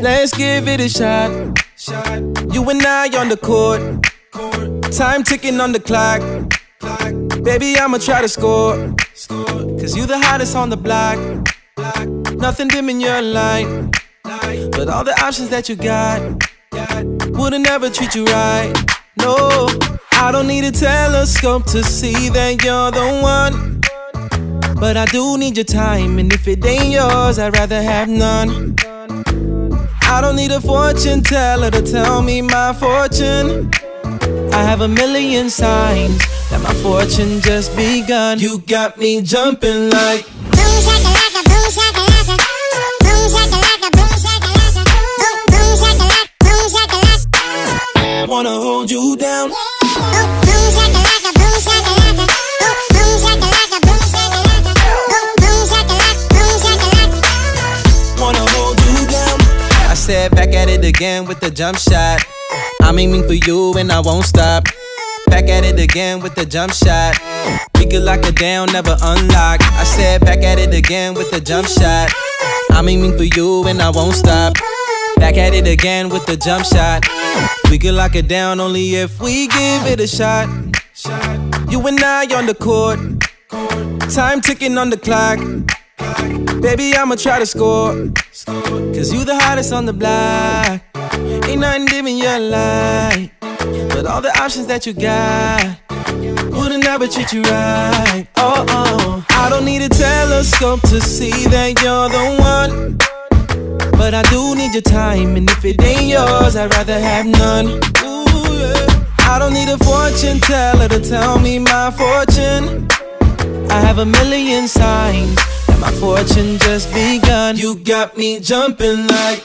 Let's give it a shot. You and I on the court. Time ticking on the clock. Baby, I'ma try to score. Cause you the hottest on the block. Nothing dim in your light. But all the options that you got wouldn't ever treat you right. No, I don't need a telescope to see that you're the one. But I do need your time, and if it ain't yours, I'd rather have none. I don't need a fortune teller to tell me my fortune. I have a million signs that my fortune just begun. You got me jumping like Boom boom shakalaka. Boom boom shakalaka. Boom boom shakalaka, boom shakalaka. wanna hold you down. Boom boom shakalaka, boom shakalaka. Boom boom shakalaka, boom shakalaka. Boom boom shakalaka, boom shakalaka. wanna hold you down. I said back at it again with the jump shot. I'm aiming for you and I won't stop. Back at it again with the jump shot. We could lock it down, never unlock. I said back at it again with the jump shot. I'm aiming for you and I won't stop. Back at it again with the jump shot. We could lock it down only if we give it a shot. You and I on the court. Time ticking on the clock. Baby, I'ma try to score. Cause you the hottest on the block. Ain't nothing dim in your light. But all the options that you got wouldn't ever treat you right. Oh, oh. I don't need a telescope to see that you're the one. But I do need your time, and if it ain't yours, I'd rather have none. Ooh, yeah. I don't need a fortune teller to tell me my fortune. I have a million signs that my fortune just begun. You got me jumping like